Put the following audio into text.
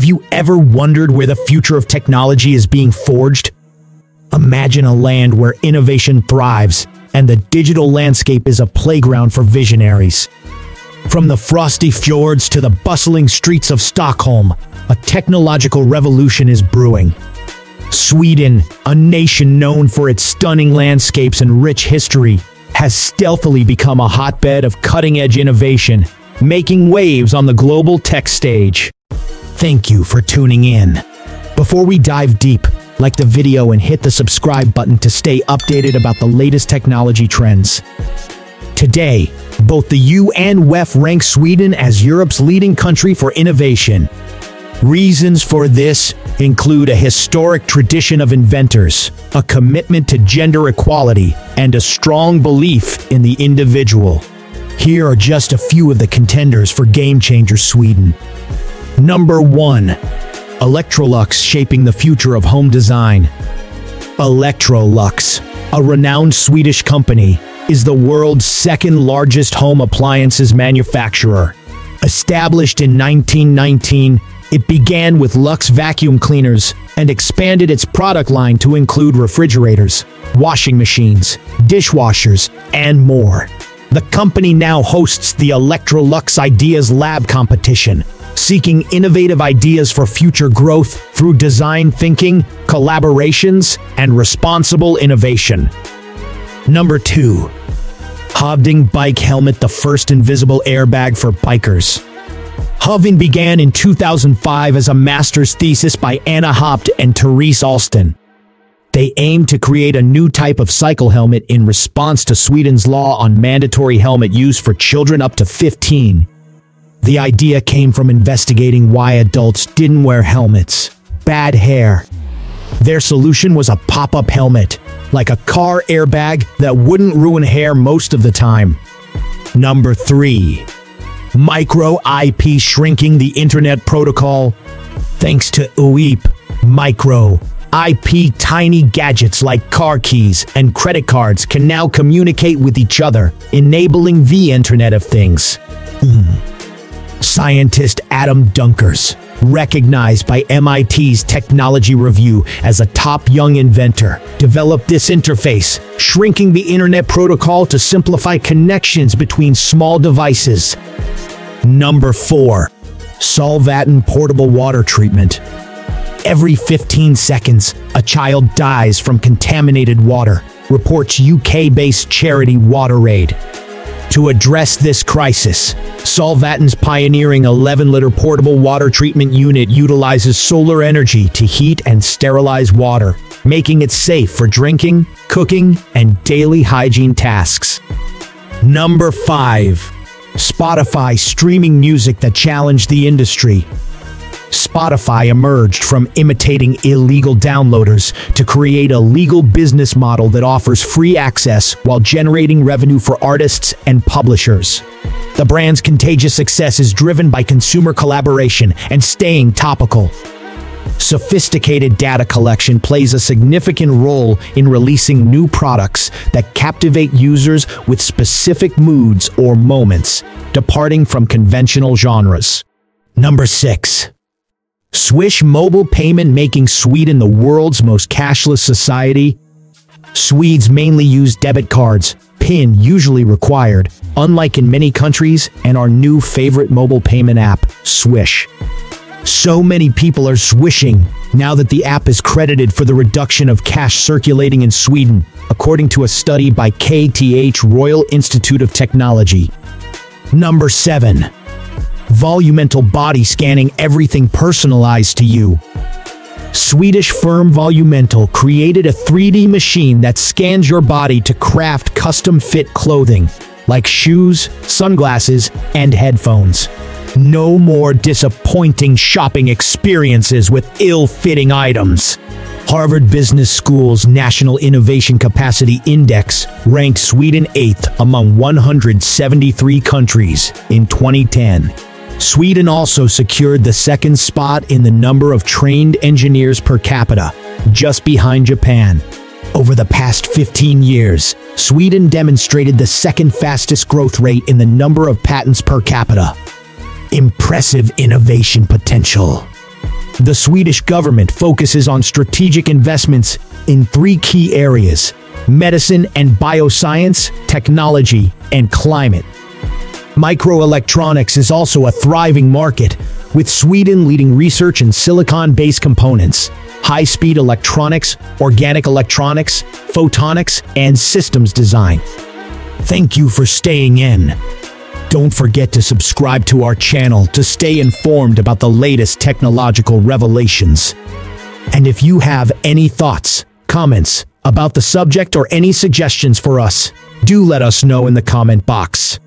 Have you ever wondered where the future of technology is being forged? Imagine a land where innovation thrives and the digital landscape is a playground for visionaries. From the frosty fjords to the bustling streets of Stockholm, a technological revolution is brewing. Sweden, a nation known for its stunning landscapes and rich history, has stealthily become a hotbed of cutting-edge innovation, making waves on the global tech stage. Thank you for tuning in. Before we dive deep, like the video and hit the subscribe button to stay updated about the latest technology trends. Today, both the EU and WEF rank Sweden as Europe's leading country for innovation. Reasons for this include a historic tradition of inventors, a commitment to gender equality, and a strong belief in the individual. Here are just a few of the contenders for Game Changer Sweden. Number 1. Electrolux shaping the future of home design. Electrolux, a renowned Swedish company, is the world's second largest home appliances manufacturer. Established in 1919, it began with Lux vacuum cleaners and expanded its product line to include refrigerators, washing machines, dishwashers, and more. The company now hosts the Electrolux Ideas Lab competition, seeking innovative ideas for future growth through design thinking, collaborations, and responsible innovation. Number 2. Hovding Bike Helmet the first invisible airbag for bikers. Hovding began in 2005 as a master's thesis by Anna Haupt and Terese Alstin. They aim to create a new type of cycle helmet in response to Sweden's law on mandatory helmet use for children up to 15. The idea came from investigating why adults didn't wear helmets. Bad hair. Their solution was a pop-up helmet, like a car airbag that wouldn't ruin hair most of the time. Number 3. Micro IP shrinking the internet protocol. Thanks to UIP, micro IP tiny gadgets like car keys and credit cards can now communicate with each other, enabling the Internet of Things. Mm. Scientist Adam Dunkels, recognized by MIT's Technology Review as a top young inventor, developed this interface, shrinking the Internet protocol to simplify connections between small devices. Number 4. Solvatten Portable Water Treatment Every 15 seconds, a child dies from contaminated water, reports UK-based charity WaterAid. To address this crisis, Solvatten's pioneering 11-liter portable water treatment unit utilizes solar energy to heat and sterilize water, making it safe for drinking, cooking, and daily hygiene tasks. Number 5. Spotify streaming music that challenged the industry. Spotify emerged from imitating illegal downloaders to create a legal business model that offers free access while generating revenue for artists and publishers. The brand's contagious success is driven by consumer collaboration and staying topical. Sophisticated data collection plays a significant role in releasing new products that captivate users with specific moods or moments, departing from conventional genres. Number 6. Swish mobile payment making Sweden the world's most cashless society. Swedes mainly use debit cards, PIN usually required, unlike in many countries, and our new favorite mobile payment app, Swish. So many people are swishing now that the app is credited for the reduction of cash circulating in Sweden, according to a study by KTH Royal Institute of Technology. Number 7. Volumental body scanning everything personalized to you. Swedish firm Volumental created a 3D machine that scans your body to craft custom-fit clothing, like shoes, sunglasses, and headphones. No more disappointing shopping experiences with ill-fitting items. Harvard Business School's National Innovation Capacity Index ranked Sweden 8th among 173 countries in 2010. Sweden also secured the second spot in the number of trained engineers per capita, just behind Japan. Over the past 15 years, Sweden demonstrated the second fastest growth rate in the number of patents per capita, impressive innovation potential. The Swedish government focuses on strategic investments in three key areas medicine and bioscience, technology, and climate. Microelectronics is also a thriving market, with Sweden leading research in silicon-based components, high-speed electronics, organic electronics, photonics, and systems design. Thank you for staying in. Don't forget to subscribe to our channel to stay informed about the latest technological revelations. And if you have any thoughts, comments about the subject or any suggestions for us, do let us know in the comment box.